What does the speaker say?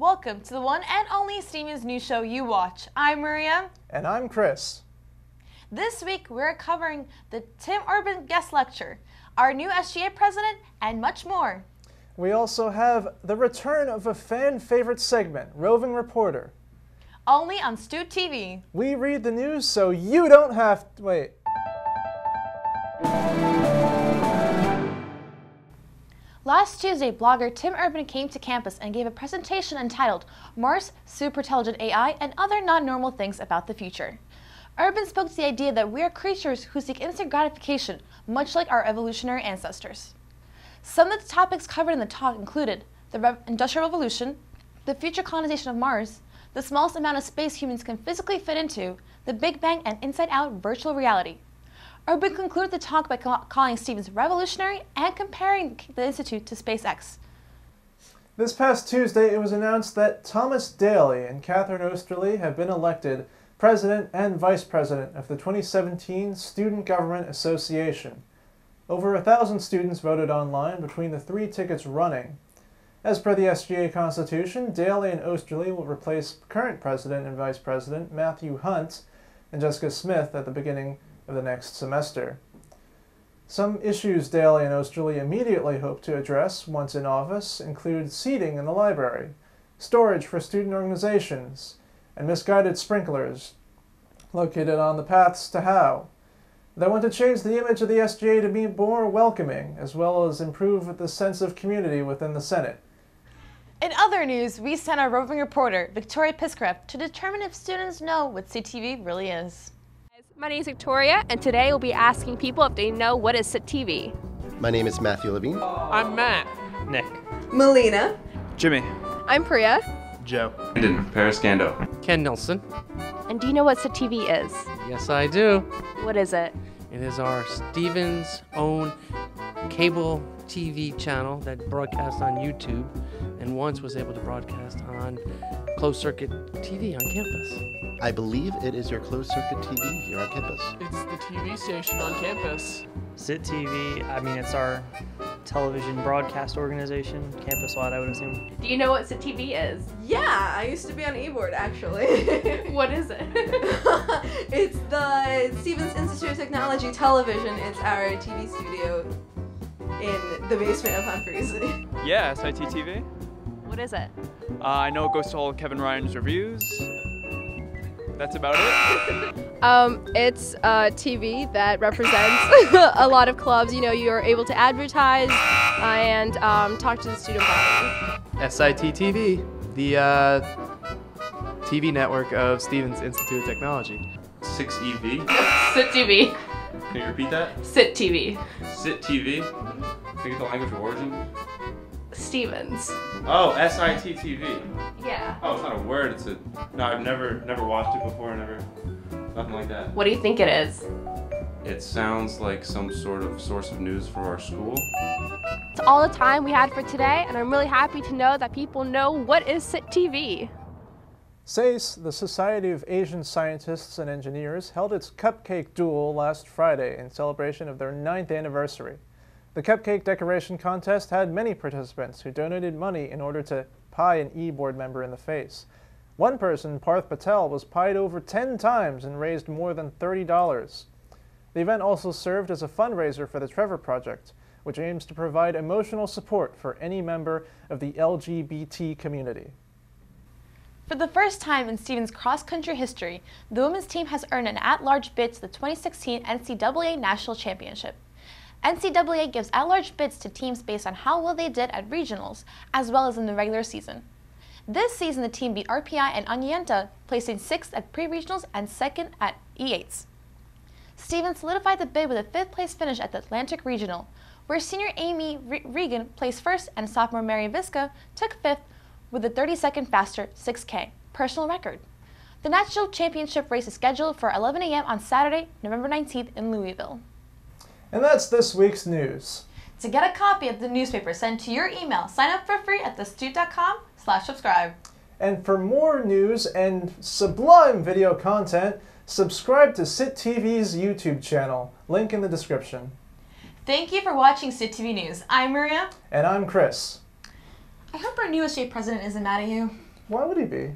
Welcome to the one and only Stevens News Show you watch. I'm Maryia. And I'm Chris. This week we're covering the Tim Urban guest lecture, our new SGA president, and much more. We also have the return of a fan favorite segment, Roving Reporter. Only on Stu TV. We read the news so you don't have to wait. Last Tuesday, blogger Tim Urban came to campus and gave a presentation entitled Mars, Superintelligent AI, and Other Non-Normal Things About the Future. Urban spoke to the idea that we are creatures who seek instant gratification, much like our evolutionary ancestors. Some of the topics covered in the talk included the Re Industrial Revolution, the future colonization of Mars, the smallest amount of space humans can physically fit into, the Big Bang, and inside-out virtual reality. Urban concluded the talk by ca calling Stevens revolutionary and comparing the Institute to SpaceX. This past Tuesday, it was announced that Thomas Daly and Catherine Oesterle have been elected President and Vice President of the 2017 Student Government Association. Over a thousand students voted online between the three tickets running. As per the SGA Constitution, Daly and Oesterle will replace current President and Vice President Matthew Hunt and Jessica Smith at the beginning of the next semester. Some issues Daly and Oesterle immediately hope to address once in office include seating in the library, storage for student organizations, and misguided sprinklers located on the paths to Howe. They want to change the image of the SGA to be more welcoming, as well as improve the sense of community within the Senate. In other news, we sent our roving reporter, Victoria Piskreff, to determine if students know what SIT TV really is. My name is Victoria, and today we'll be asking people if they know what is SIT TV. My name is Matthew Levine. I'm Matt. Nick. Melina. Jimmy. I'm Priya. Joe. Brandon Paris Gando. Ken Nelson. And do you know what SIT TV is? Yes, I do. What is it? It is our Stevens own cable TV channel that broadcasts on YouTube and once was able to broadcast on closed circuit TV on campus. I believe it is your closed circuit TV here on campus. It's the TV station on campus. SIT TV, I mean, it's our television broadcast organization, campus wide, I would assume. Do you know what SIT TV is? Yeah, I used to be on e-board actually. what is it? it's the Stevens Institute of Technology Television. It's our TV studio in the basement of Humphreys. Yeah, SIT TV. What is it? Uh, I know it goes to all Kevin Ryan's reviews. That's about it. um, it's a TV that represents a lot of clubs. You know, you're able to advertise uh, and um, talk to the student body. SIT TV, the uh, TV network of Stevens Institute of Technology. SIT TV. SIT TV. Can you repeat that? SIT TV. SIT TV. Can you get the language of origin? Stevens. Oh, SIT TV. Yeah. Oh, it's not a word. It's a. No, I've never never watched it before. Never. Nothing like that. What do you think it is? It sounds like some sort of source of news for our school. It's all the time we had for today, and I'm really happy to know that people know what is SIT TV. SASE, the Society of Asian Scientists and Engineers, held its cupcake duel last Friday in celebration of their ninth anniversary. The cupcake decoration contest had many participants who donated money in order to pie an e-board member in the face. One person, Parth Patel, was pied over 10 times and raised more than $30. The event also served as a fundraiser for the Trevor Project, which aims to provide emotional support for any member of the LGBT community. For the first time in Stevens cross-country history, the women's team has earned an at-large bid to the 2016 NCAA National Championship. NCAA gives at-large bids to teams based on how well they did at regionals, as well as in the regular season. This season, the team beat RPI and Oneonta, placing sixth at pre-regionals and second at E8s. Stevens solidified the bid with a fifth-place finish at the Atlantic Regional, where senior Amy Re Regan placed first and sophomore Mary Visca took fifth with a 30-second faster 6K personal record. The national championship race is scheduled for 11 a.m. on Saturday, November 19th in Louisville. And that's this week's news. To get a copy of the newspaper sent to your email, sign up for free at thestute.com slash subscribe. And for more news and sublime video content, subscribe to SIT TV's YouTube channel. Link in the description. Thank you for watching SIT TV News. I'm Maryia. And I'm Chris. I hope our new SGA president isn't mad at you. Why would he be?